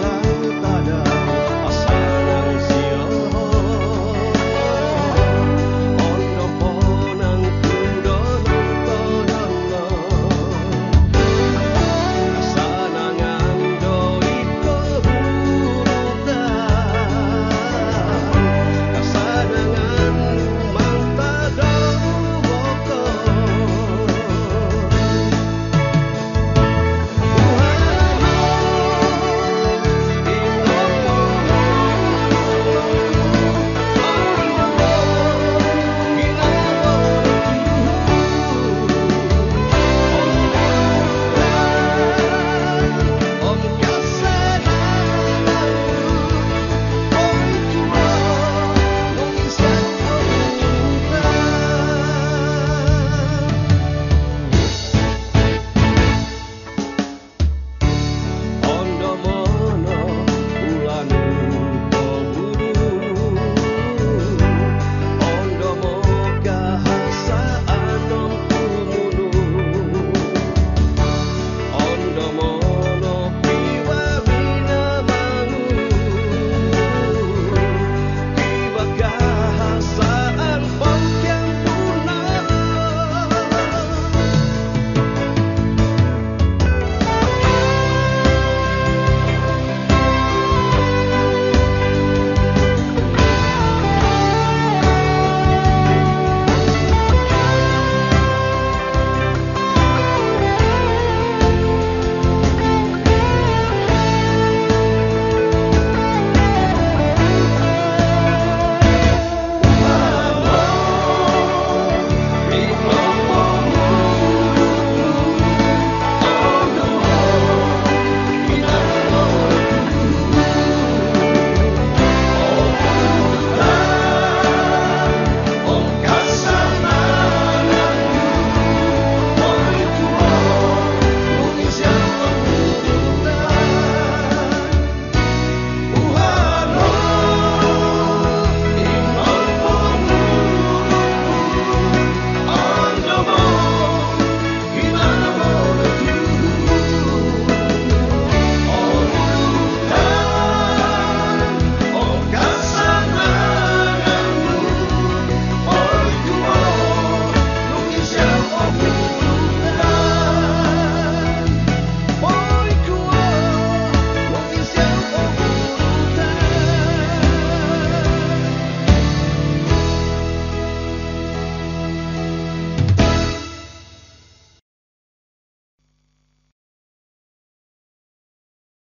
desire.